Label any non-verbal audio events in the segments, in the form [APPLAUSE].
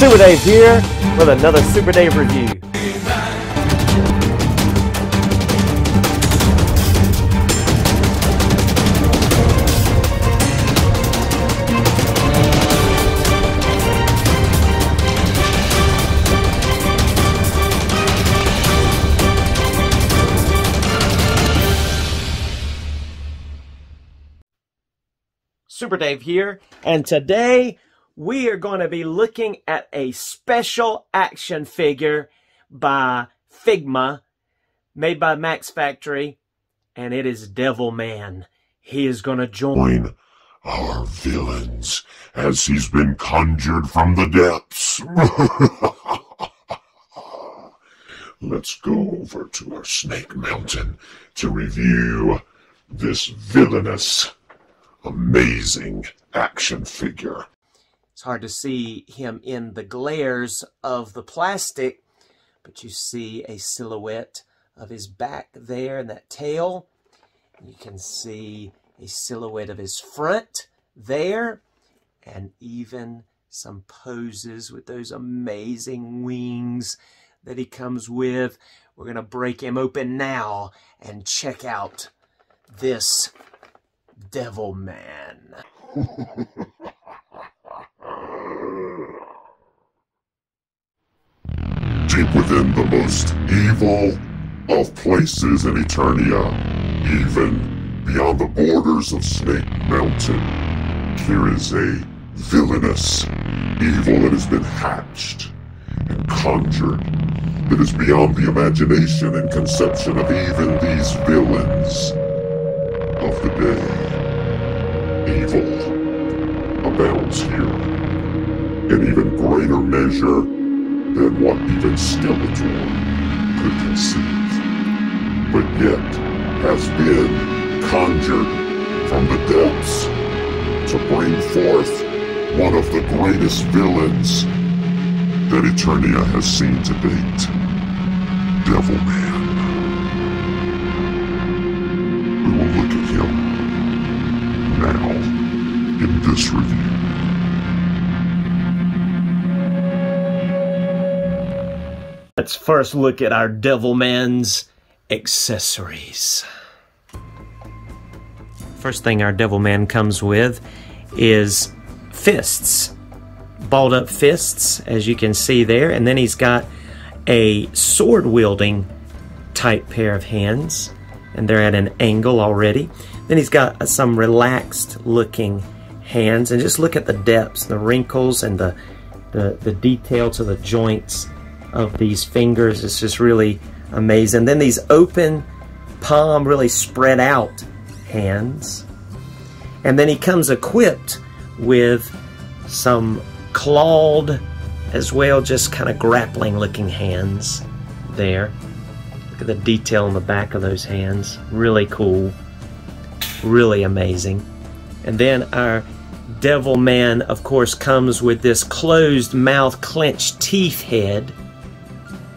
Super Dave here with another Super Dave review. Super Dave here, and today we are going to be looking at a special action figure by Figma, made by Max Factory, and it is Devil Man. He is going to join our villains as he's been conjured from the depths. [LAUGHS] Let's go over to our Snake Mountain to review this villainous, amazing action figure. It's hard to see him in the glares of the plastic, but you see a silhouette of his back there and that tail. You can see a silhouette of his front there, and even some poses with those amazing wings that he comes with. We're going to break him open now and check out this Devil Man. [LAUGHS] deep within the most evil of places in Eternia, even beyond the borders of Snake Mountain, there is a villainous evil that has been hatched and conjured that is beyond the imagination and conception of even these villains of the day. Evil abounds here in even greater measure than what even Skeletor could conceive, but yet has been conjured from the depths to bring forth one of the greatest villains that Eternia has seen to date, Devil Man. We will look at him now in this review. Let's first look at our Devilman's accessories. First thing our Devilman comes with is fists. Balled up fists, as you can see there. And then he's got a sword wielding type pair of hands. And they're at an angle already. Then he's got some relaxed looking hands. And just look at the depths, the wrinkles, and the, the, the detail to the joints of these fingers. It's just really amazing. Then these open palm, really spread out hands. And then he comes equipped with some clawed as well, just kind of grappling looking hands there. Look at the detail on the back of those hands. Really cool. Really amazing. And then our Devil Man, of course, comes with this closed mouth, clenched teeth head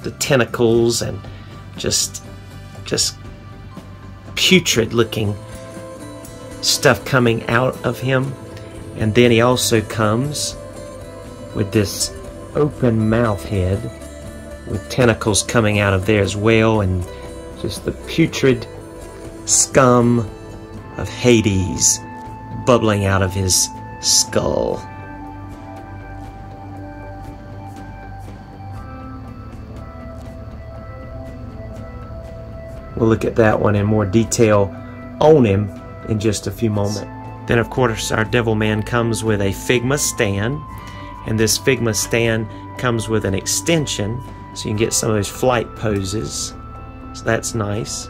the tentacles and just just putrid looking stuff coming out of him. And then he also comes with this open mouth head with tentacles coming out of there as well and just the putrid scum of Hades bubbling out of his skull. We'll look at that one in more detail on him in just a few moments. Then, of course, our Devil Man comes with a Figma stand, and this Figma stand comes with an extension so you can get some of those flight poses. So that's nice.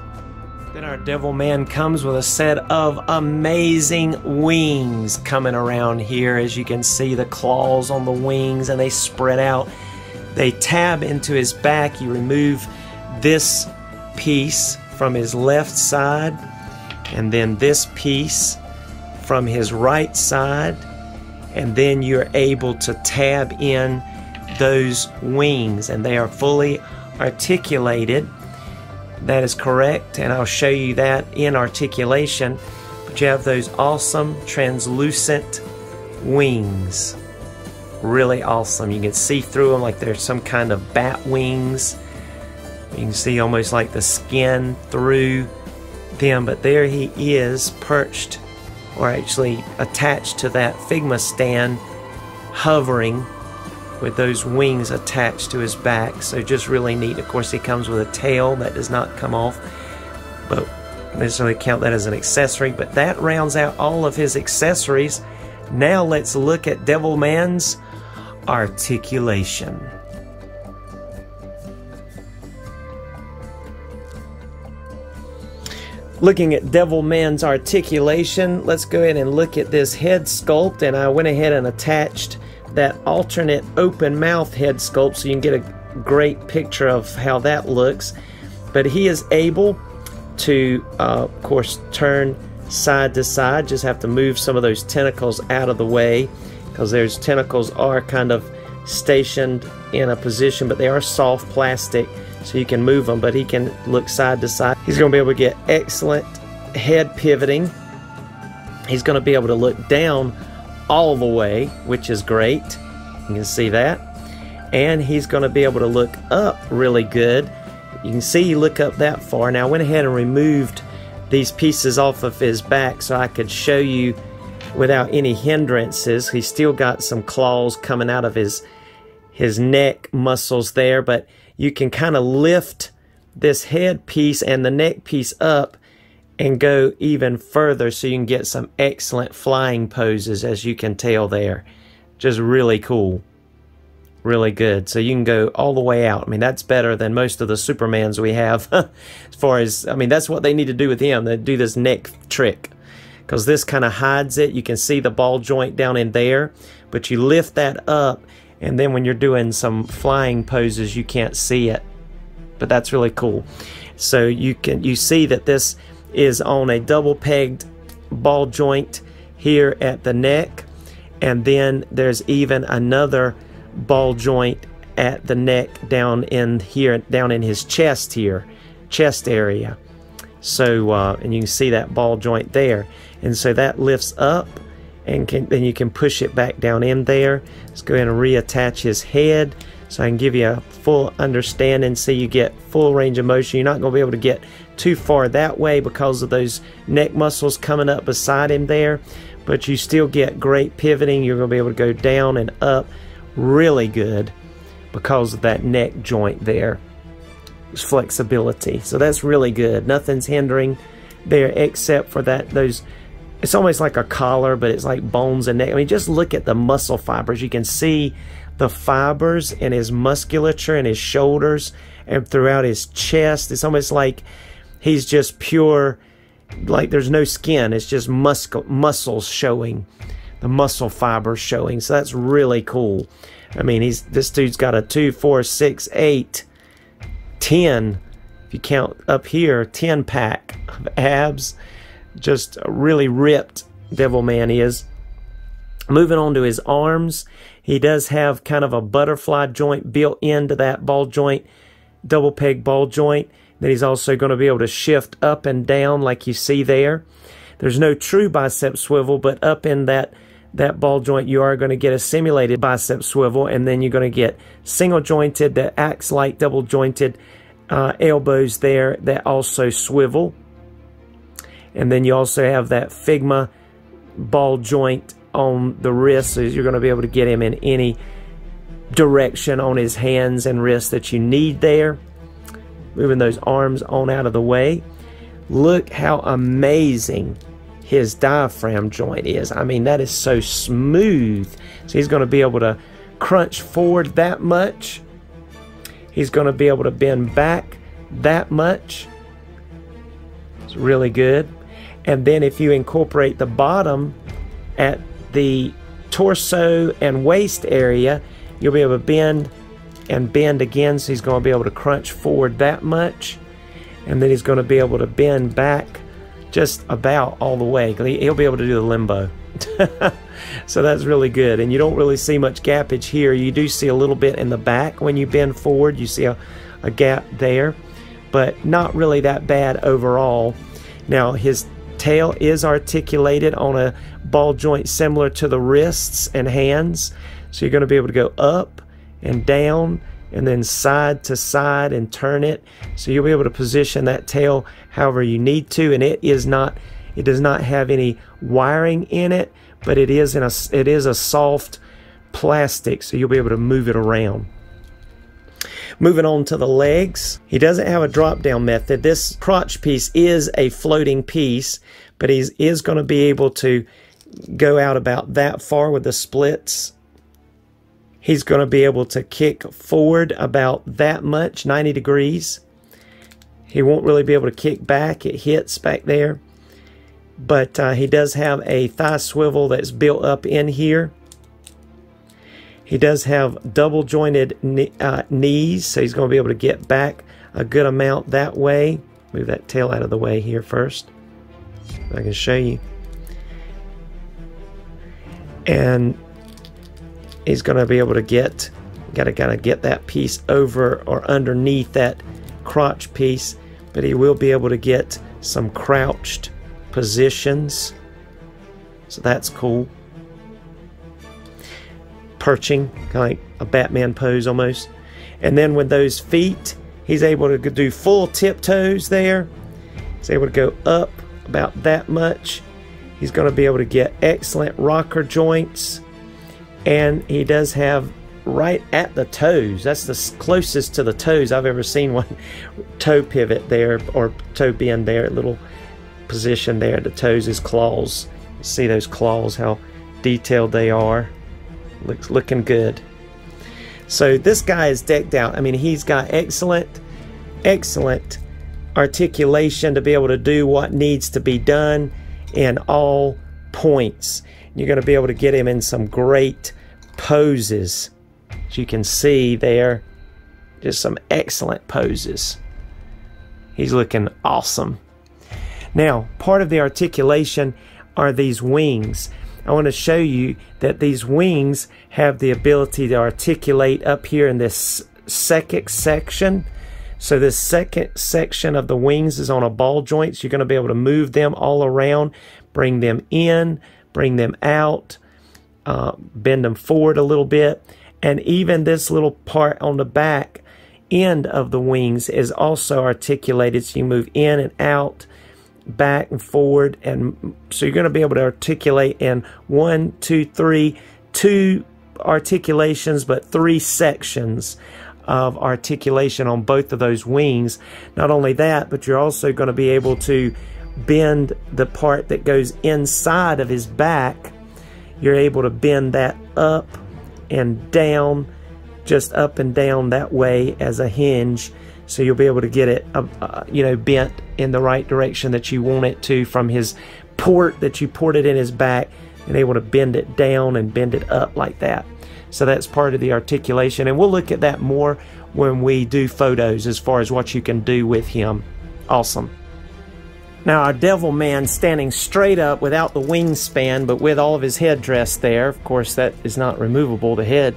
Then our Devil Man comes with a set of amazing wings coming around here. As you can see, the claws on the wings and they spread out. They tab into his back. You remove this piece from his left side and then this piece from his right side and then you're able to tab in those wings and they are fully articulated that is correct and I'll show you that in articulation but you have those awesome translucent wings Really awesome. You can see through them like they're some kind of bat wings. You can see almost like the skin through them, but there he is perched or actually attached to that Figma stand, hovering with those wings attached to his back. So just really neat. Of course, he comes with a tail that does not come off, but necessarily count that as an accessory. But that rounds out all of his accessories. Now let's look at Devilman's articulation. Looking at Devilman's articulation, let's go ahead and look at this head sculpt. And I went ahead and attached that alternate open mouth head sculpt so you can get a great picture of how that looks. But he is able to, uh, of course, turn side to side. Just have to move some of those tentacles out of the way because those tentacles are kind of stationed in a position, but they are soft plastic so you can move them, but he can look side to side. He's going to be able to get excellent head pivoting. He's going to be able to look down all the way, which is great. You can see that. And he's going to be able to look up really good. You can see he look up that far. Now I went ahead and removed these pieces off of his back so I could show you without any hindrances. He's still got some claws coming out of his his neck muscles there, but you can kind of lift this head piece and the neck piece up and go even further so you can get some excellent flying poses as you can tell there. Just really cool. Really good. So you can go all the way out. I mean, that's better than most of the Supermans we have. [LAUGHS] as far as, I mean, that's what they need to do with him. They do this neck trick. Because this kind of hides it. You can see the ball joint down in there. But you lift that up and then when you're doing some flying poses you can't see it. But that's really cool. So you can you see that this is on a double pegged ball joint here at the neck. And then there's even another ball joint at the neck down in here down in his chest here chest area. So uh, and you can see that ball joint there. And so that lifts up and can, then you can push it back down in there. Let's go ahead and reattach his head so I can give you a full understanding so you get full range of motion. You're not going to be able to get too far that way because of those neck muscles coming up beside him there, but you still get great pivoting. You're going to be able to go down and up really good because of that neck joint there. It's flexibility. So that's really good. Nothing's hindering there except for that those it's almost like a collar, but it's like bones and neck. I mean, just look at the muscle fibers. You can see the fibers in his musculature and his shoulders and throughout his chest. It's almost like he's just pure, like there's no skin. It's just muscle muscles showing, the muscle fibers showing. So that's really cool. I mean, he's this dude's got a two, four, six, eight, ten. If you count up here, ten pack of abs just really ripped Devil Devilman is. Moving on to his arms, he does have kind of a butterfly joint built into that ball joint, double peg ball joint that he's also going to be able to shift up and down like you see there. There's no true bicep swivel, but up in that that ball joint you are going to get a simulated bicep swivel and then you're going to get single jointed that acts like double jointed uh, elbows there that also swivel and then you also have that Figma ball joint on the wrist, so you're going to be able to get him in any direction on his hands and wrists that you need there. Moving those arms on out of the way. Look how amazing his diaphragm joint is. I mean, that is so smooth. So he's going to be able to crunch forward that much. He's going to be able to bend back that much. It's really good. And then if you incorporate the bottom at the torso and waist area, you'll be able to bend and bend again. So he's going to be able to crunch forward that much. And then he's going to be able to bend back just about all the way. He'll be able to do the limbo. [LAUGHS] so that's really good. And you don't really see much gappage here. You do see a little bit in the back when you bend forward. You see a, a gap there. But not really that bad overall. Now his tail is articulated on a ball joint similar to the wrists and hands. So you're going to be able to go up and down and then side to side and turn it. So you'll be able to position that tail however you need to. And it is not, it does not have any wiring in it, but it is in a, it is a soft plastic. So you'll be able to move it around. Moving on to the legs, he doesn't have a drop down method. This crotch piece is a floating piece, but he is going to be able to go out about that far with the splits He's going to be able to kick forward about that much, 90 degrees. He won't really be able to kick back. It hits back there. But uh, he does have a thigh swivel that's built up in here. He does have double jointed uh, knees, so he's going to be able to get back a good amount that way. Move that tail out of the way here first. I can show you. And he's going to be able to get got to kind of get that piece over or underneath that crotch piece but he will be able to get some crouched positions so that's cool perching kind of like a batman pose almost and then with those feet he's able to do full tiptoes there he's able to go up about that much he's going to be able to get excellent rocker joints and he does have right at the toes. That's the closest to the toes I've ever seen one [LAUGHS] toe pivot there or toe bend there, little position there the toes is claws. See those claws, how detailed they are. Looks looking good. So this guy is decked out. I mean, he's got excellent, excellent articulation to be able to do what needs to be done in all points. You're going to be able to get him in some great poses. As you can see there, just some excellent poses. He's looking awesome. Now, part of the articulation are these wings. I want to show you that these wings have the ability to articulate up here in this second section. So this second section of the wings is on a ball joint. So you're going to be able to move them all around, bring them in, bring them out, uh, bend them forward a little bit. And even this little part on the back end of the wings is also articulated. So you move in and out, back and forward. And so you're going to be able to articulate in one, two, three, two articulations, but three sections of articulation on both of those wings. Not only that, but you're also going to be able to bend the part that goes inside of his back. You're able to bend that up and down, just up and down that way as a hinge. So you'll be able to get it, uh, uh, you know, bent in the right direction that you want it to from his port that you ported in his back and able to bend it down and bend it up like that. So that's part of the articulation. And we'll look at that more when we do photos as far as what you can do with him. Awesome. Now our devil man standing straight up without the wingspan but with all of his head dress there. Of course that is not removable. The head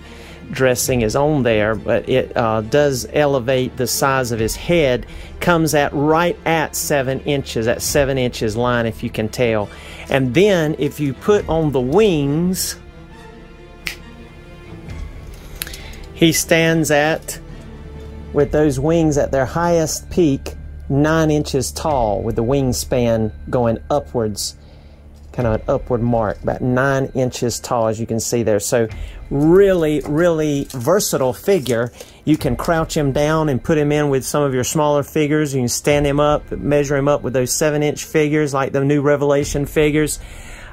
dressing is on there but it uh, does elevate the size of his head. Comes at right at 7 inches, at 7 inches line if you can tell. And then if you put on the wings he stands at with those wings at their highest peak nine inches tall with the wingspan going upwards, kind of an upward mark, about nine inches tall, as you can see there. So, really, really versatile figure. You can crouch him down and put him in with some of your smaller figures. You can stand him up, measure him up with those seven inch figures, like the new Revelation figures.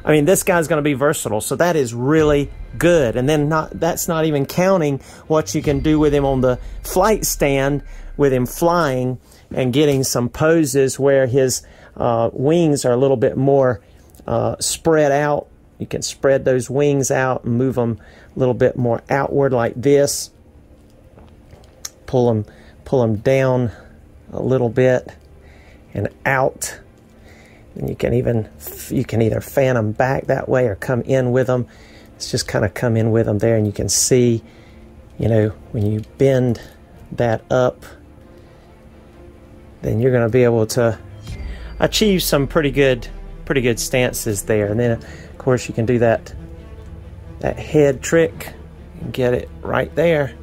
I mean, this guy's going to be versatile, so that is really good. And then not that's not even counting what you can do with him on the flight stand with him flying and getting some poses where his uh, wings are a little bit more uh, spread out. You can spread those wings out and move them a little bit more outward like this. Pull them, pull them down a little bit and out. And you can even you can either fan them back that way or come in with them. It's just kind of come in with them there, and you can see, you know, when you bend that up then you're going to be able to achieve some pretty good pretty good stances there and then of course you can do that that head trick and Get it right there.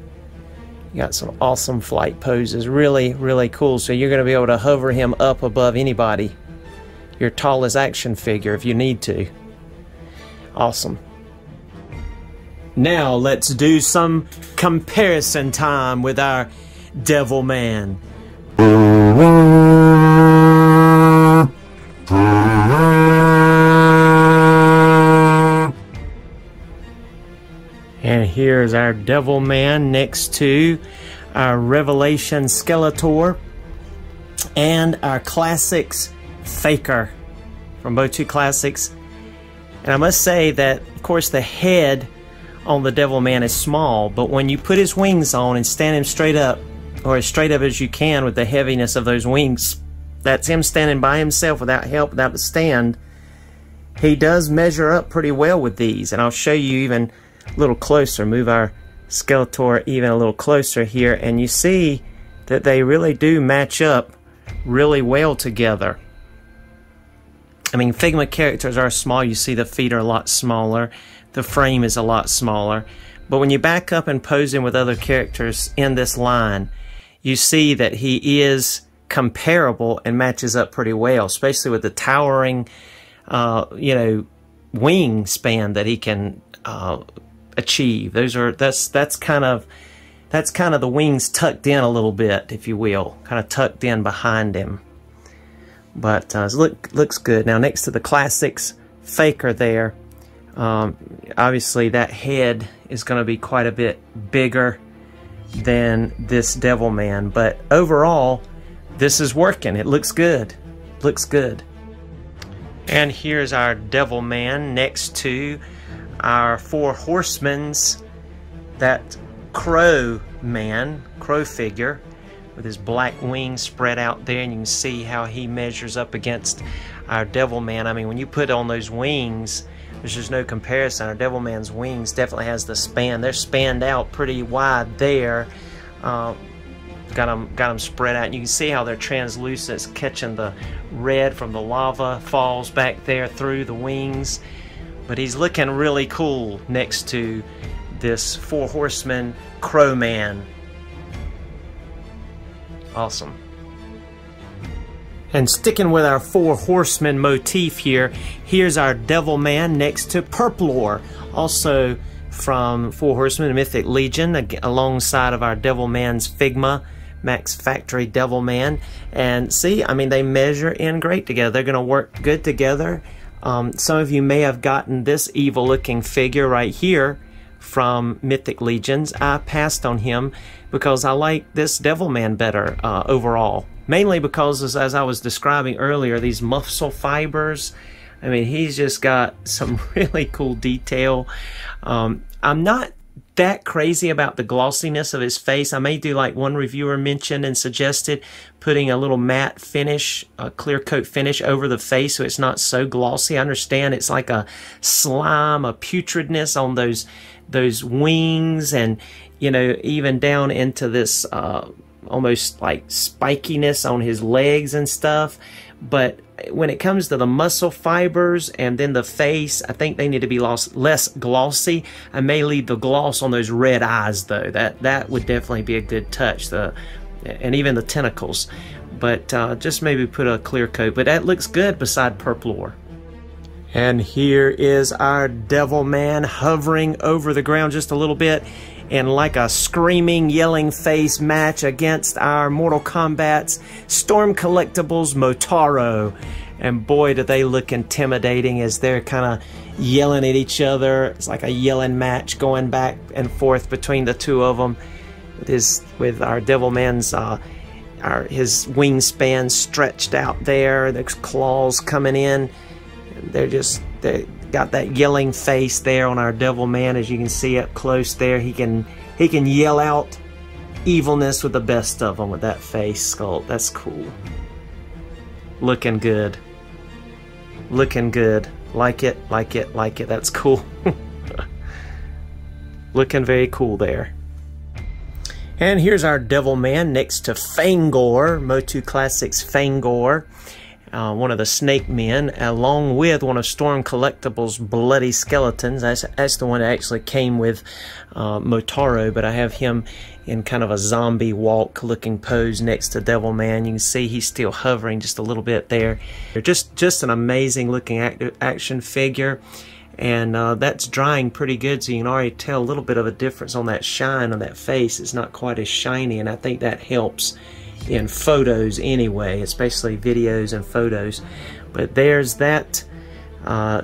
You got some awesome flight poses. Really, really cool. So you're going to be able to hover him up above anybody. Your tallest action figure if you need to. Awesome. Now let's do some comparison time with our Devil Man. Here's our Devil Man next to our Revelation Skeletor and our Classics Faker from Motu Classics. And I must say that, of course, the head on the Devil Man is small, but when you put his wings on and stand him straight up, or as straight up as you can with the heaviness of those wings, that's him standing by himself without help, without a stand, he does measure up pretty well with these. And I'll show you even little closer, move our Skeletor even a little closer here, and you see that they really do match up really well together. I mean, Figma characters are small. You see the feet are a lot smaller. The frame is a lot smaller. But when you back up and pose him with other characters in this line, you see that he is comparable and matches up pretty well, especially with the towering, uh, you know, wingspan that he can uh, achieve. Those are that's that's kind of that's kind of the wings tucked in a little bit, if you will, kind of tucked in behind him. But uh, look looks good. Now next to the classics faker there, um, obviously that head is going to be quite a bit bigger than this Devil Man. But overall, this is working. It looks good. Looks good. And here's our Devil Man next to our Four Horsemen's, that Crow Man, Crow figure, with his black wings spread out there, and you can see how he measures up against our Devil Man. I mean, when you put on those wings, there's just no comparison. Our Devil Man's wings definitely has the span. They're spanned out pretty wide there. Uh, got them, got them spread out. And you can see how they're translucent. Catching the red from the lava falls back there through the wings. But he's looking really cool next to this Four Horsemen Crow Man. Awesome. And sticking with our four horsemen motif here, here's our Devil Man next to Purplor, also from Four Horsemen Mythic Legion, alongside of our Devil Man's Figma, Max Factory Devil Man. And see, I mean, they measure in great together. They're going to work good together. Um, some of you may have gotten this evil looking figure right here from Mythic Legions. I passed on him because I like this Devil Man better uh, overall. Mainly because, as, as I was describing earlier, these muscle fibers. I mean, he's just got [LAUGHS] some really cool detail. Um, I'm not that crazy about the glossiness of his face. I may do like one reviewer mentioned and suggested putting a little matte finish, a clear coat finish over the face so it's not so glossy. I understand it's like a slime, a putridness on those those wings and you know even down into this uh, almost like spikiness on his legs and stuff. But when it comes to the muscle fibers and then the face, I think they need to be lost, less glossy. I may leave the gloss on those red eyes though. That that would definitely be a good touch. The and even the tentacles. But uh, just maybe put a clear coat. But that looks good beside Purplor. And here is our Devil Man hovering over the ground just a little bit in like a screaming, yelling face match against our Mortal Kombat's Storm Collectibles Motaro. And boy, do they look intimidating as they're kind of yelling at each other. It's like a yelling match going back and forth between the two of them. With his, with our Devilman's, uh, our his wingspan stretched out there, the claws coming in. They're just they got that yelling face there on our devil man as you can see up close there. He can he can yell out evilness with the best of them with that face sculpt. That's cool. Looking good. Looking good. Like it like it like it. That's cool. [LAUGHS] Looking very cool there. And here's our devil man next to Fangor Motu Classics Fangor uh, one of the Snake Men, along with one of Storm Collectibles' Bloody Skeletons. That's, that's the one that actually came with uh, Motaro, but I have him in kind of a zombie walk looking pose next to Devil Man. You can see he's still hovering just a little bit there. Just, just an amazing looking act action figure. And uh, that's drying pretty good, so you can already tell a little bit of a difference on that shine on that face. It's not quite as shiny, and I think that helps in photos anyway, especially videos and photos. But there's that uh,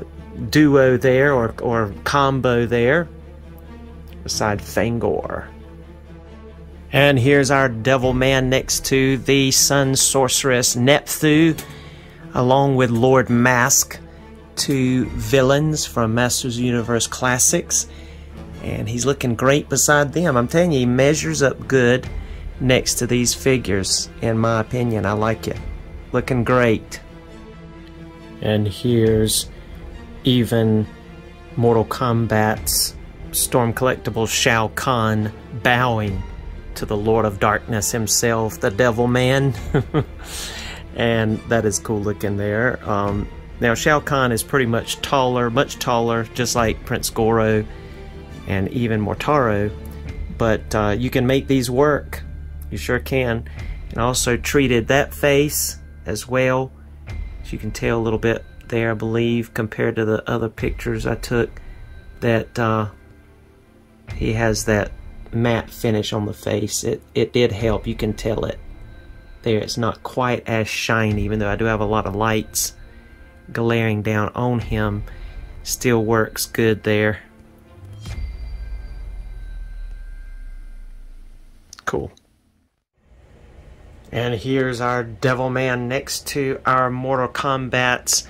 duo there, or, or combo there, beside Fangor. And here's our devil man next to the sun sorceress Nepthu, along with Lord Masque, two villains from Masters Universe Classics. And he's looking great beside them. I'm telling you, he measures up good next to these figures, in my opinion. I like it. Looking great. And here's even Mortal Kombat's Storm Collectibles Shao Kahn bowing to the Lord of Darkness himself, the Devil Man. [LAUGHS] and that is cool looking there. Um, now, Shao Kahn is pretty much taller, much taller, just like Prince Goro and even Motaro. But uh, you can make these work. You sure can. And also treated that face as well. As you can tell a little bit there, I believe, compared to the other pictures I took, that uh, he has that matte finish on the face. It, it did help. You can tell it. There, it's not quite as shiny, even though I do have a lot of lights glaring down on him. Still works good there. Cool. And here's our Devil Man next to our Mortal Kombat's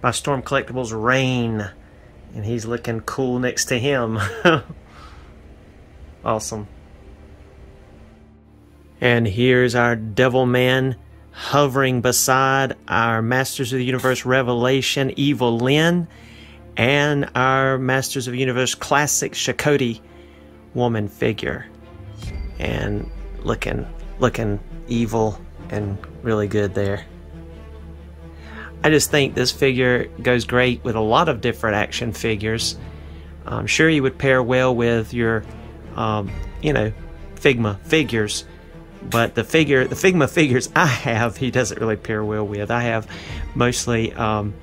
by Storm Collectibles Rain. And he's looking cool next to him. [LAUGHS] awesome. And here's our Devil Man hovering beside our Masters of the Universe Revelation Evil Lyn and our Masters of the Universe Classic Shokoti woman figure. And looking looking evil and really good there. I just think this figure goes great with a lot of different action figures. I'm sure you would pair well with your, um, you know, Figma figures, but the figure, the Figma figures [LAUGHS] I have, he doesn't really pair well with. I have mostly um,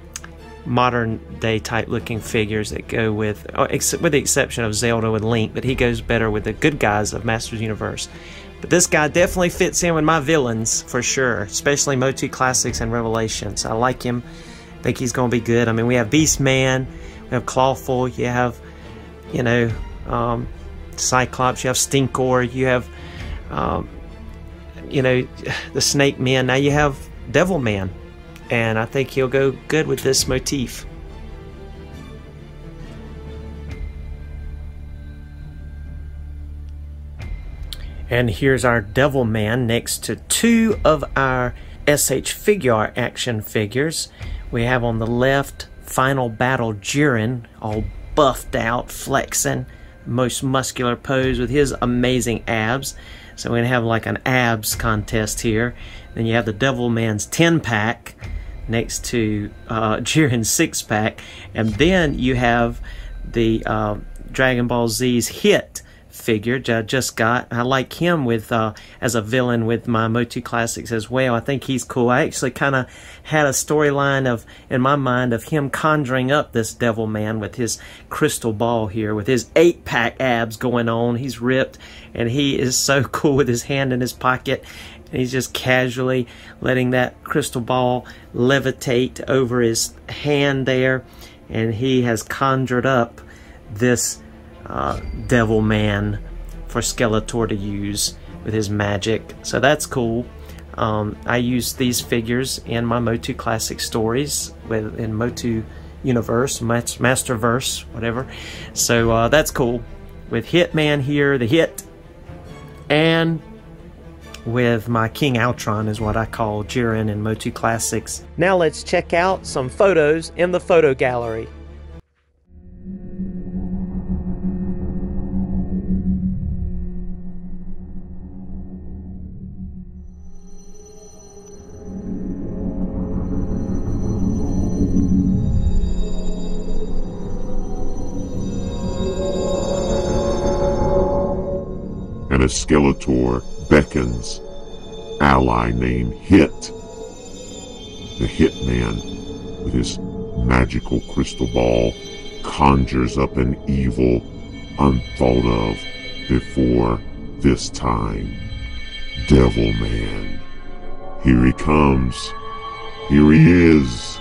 modern day type looking figures that go with, uh, with the exception of Zelda and Link, but he goes better with the good guys of Masters Universe. But this guy definitely fits in with my villains for sure, especially Motu Classics and Revelations. I like him. I think he's going to be good. I mean, we have Beast Man, we have Clawful, you have, you know, um, Cyclops, you have Stinkor, you have, um, you know, [SIGHS] the Snake Man. Now you have Devil Man. And I think he'll go good with this motif. And here's our Devil Man next to two of our SH Figuart action figures. We have on the left Final Battle Jiren, all buffed out, flexing, most muscular pose with his amazing abs. So we're going to have like an abs contest here. Then you have the Devil Man's 10 pack next to uh, [LAUGHS] Jiren's 6 pack. And then you have the uh, Dragon Ball Z's Hit figure I just got. I like him with uh, as a villain with my Motu Classics as well. I think he's cool. I actually kind of had a storyline of in my mind of him conjuring up this Devil Man with his crystal ball here, with his eight pack abs going on. He's ripped, and he is so [LAUGHS] cool with his hand in his pocket. And he's just casually letting that crystal ball levitate over his hand there, and he has conjured up this uh, Devil Man for Skeletor to use with his magic. So that's cool. Um, I use these figures in my Motu Classic stories with in Motu Universe, Masterverse, whatever. So uh, that's cool. With Hitman here, the Hit, and with my King Altron is what I call Jiren in Motu Classics. Now let's check out some photos in the photo gallery. Skeletor beckons ally named Hit. The Hitman, with his magical crystal ball, conjures up an evil unthought of before this time. Devil Man. Here he comes. Here he is.